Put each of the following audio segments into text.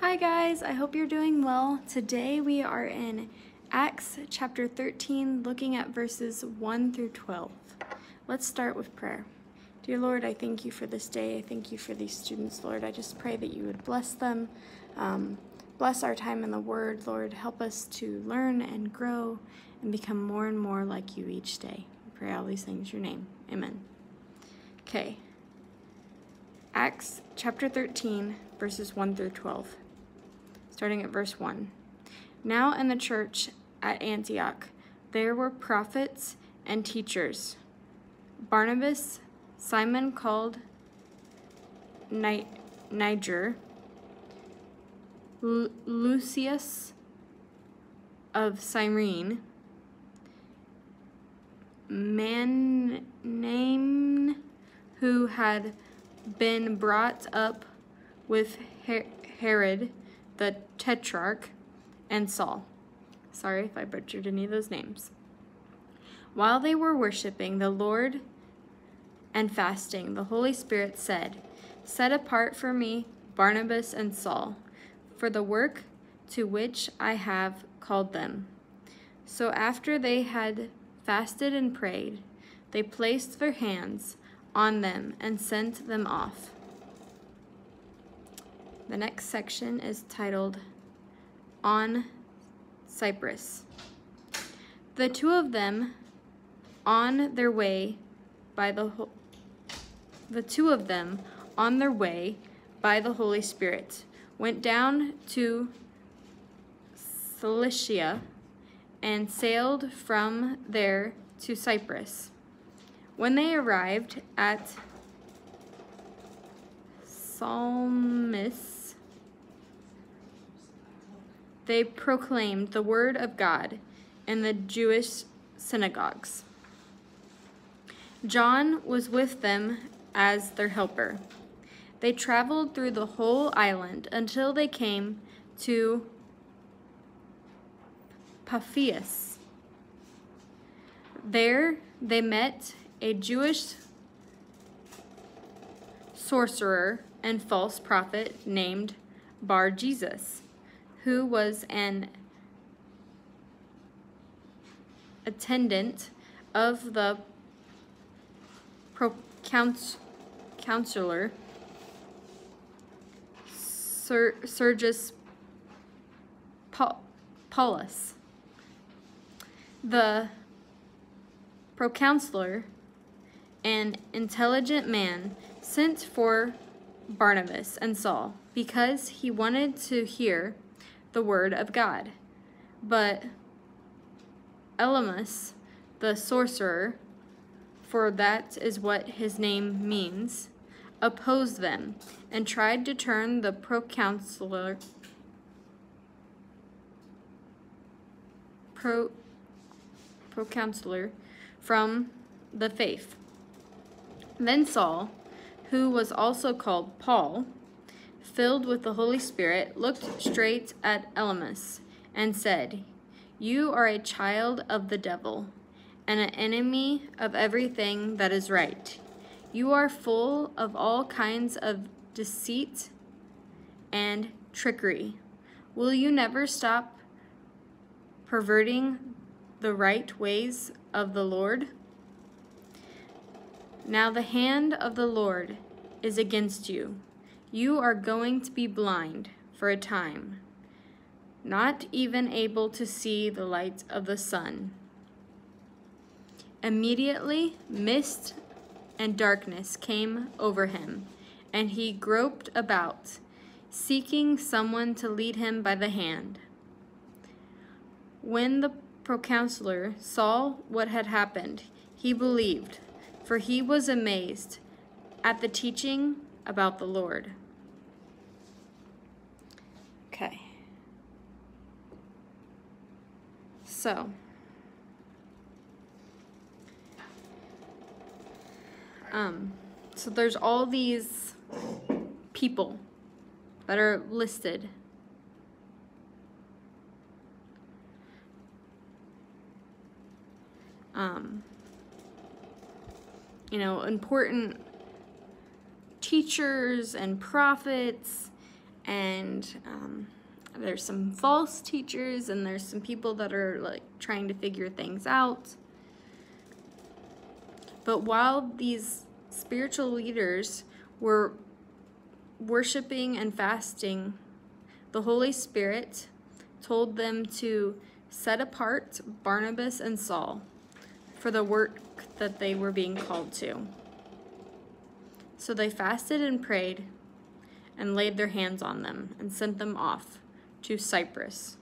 Hi guys, I hope you're doing well. Today we are in Acts chapter 13, looking at verses 1 through 12. Let's start with prayer. Dear Lord, I thank you for this day. I thank you for these students, Lord. I just pray that you would bless them. Um, bless our time in the Word, Lord. Help us to learn and grow and become more and more like you each day. We pray all these things in your name. Amen. Okay. Acts chapter 13, verses 1 through 12 starting at verse 1. Now in the church at Antioch there were prophets and teachers. Barnabas, Simon called Niger, Lucius of Cyrene, man named who had been brought up with Herod the Tetrarch, and Saul. Sorry if I butchered any of those names. While they were worshiping the Lord and fasting, the Holy Spirit said, Set apart for me Barnabas and Saul for the work to which I have called them. So after they had fasted and prayed, they placed their hands on them and sent them off. The next section is titled On Cyprus. The two of them on their way by the the two of them on their way by the Holy Spirit went down to Cilicia and sailed from there to Cyprus. When they arrived at Salamis, they proclaimed the word of God in the Jewish synagogues. John was with them as their helper. They traveled through the whole island until they came to Paphias. There they met a Jewish sorcerer and false prophet named Bar Jesus who was an attendant of the counselor Ser Sergius Paulus. The proconsular, an intelligent man, sent for Barnabas and Saul because he wanted to hear the word of God. But Elymas, the sorcerer, for that is what his name means, opposed them and tried to turn the proconsular pro proconsular from the faith. Then Saul, who was also called Paul, filled with the Holy Spirit, looked straight at Elymas and said, You are a child of the devil and an enemy of everything that is right. You are full of all kinds of deceit and trickery. Will you never stop perverting the right ways of the Lord? Now the hand of the Lord is against you you are going to be blind for a time, not even able to see the light of the sun. Immediately, mist and darkness came over him, and he groped about, seeking someone to lead him by the hand. When the proconsular saw what had happened, he believed, for he was amazed at the teaching about the Lord. Okay. So, um, so there's all these people that are listed. Um, you know, important teachers and prophets and um, there's some false teachers and there's some people that are like trying to figure things out. But while these spiritual leaders were worshiping and fasting the holy spirit told them to set apart barnabas and saul for the work that they were being called to. So they fasted and prayed and laid their hands on them and sent them off to Cyprus.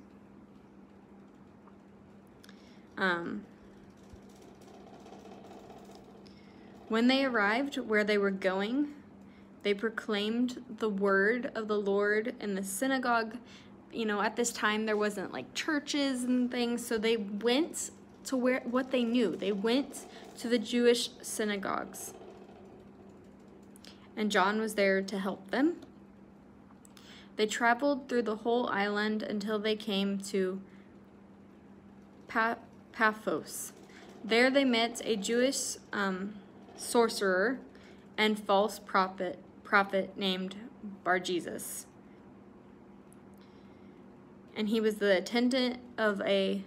Um, when they arrived where they were going, they proclaimed the word of the Lord in the synagogue. You know, at this time there wasn't like churches and things, so they went to where what they knew. They went to the Jewish synagogues. And John was there to help them. They traveled through the whole island until they came to pa- Paphos. There they met a Jewish um, sorcerer and false prophet, prophet named Bar Jesus. And he was the attendant of a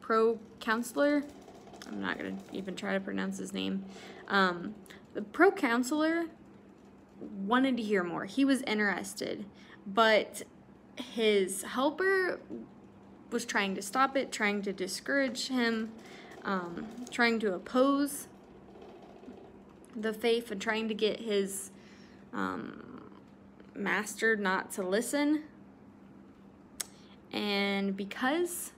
pro counselor. I'm not going to even try to pronounce his name. Um, the proconsular wanted to hear more. He was interested but his helper was trying to stop it, trying to discourage him, um, trying to oppose the faith, and trying to get his um, master not to listen. And because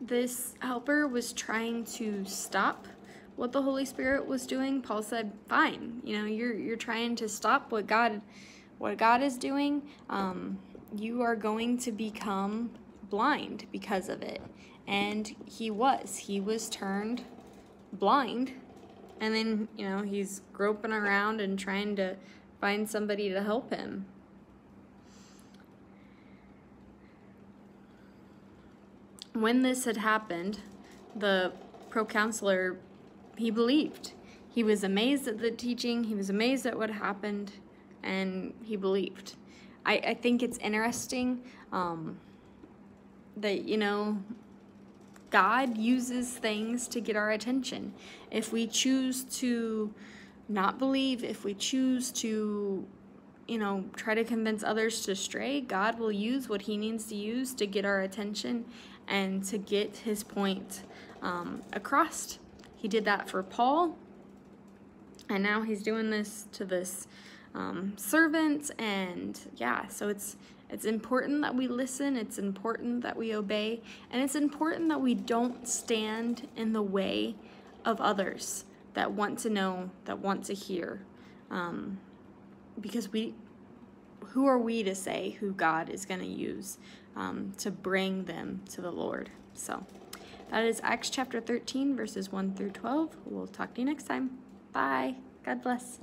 this helper was trying to stop what the Holy Spirit was doing, Paul said, "Fine, you know, you're you're trying to stop what God what God is doing, um, you are going to become blind because of it. And he was. He was turned blind. And then, you know, he's groping around and trying to find somebody to help him. When this had happened, the proconsular, he believed. He was amazed at the teaching, he was amazed at what happened, and he believed. I, I think it's interesting um, that, you know, God uses things to get our attention. If we choose to not believe, if we choose to, you know, try to convince others to stray, God will use what He needs to use to get our attention and to get His point um, across. He did that for Paul, and now He's doing this to this um, servants and yeah so it's it's important that we listen it's important that we obey and it's important that we don't stand in the way of others that want to know that want to hear um, because we who are we to say who god is going to use um, to bring them to the lord? So that is acts chapter 13 verses 1 through 12 we'll talk to you next time. Bye. God bless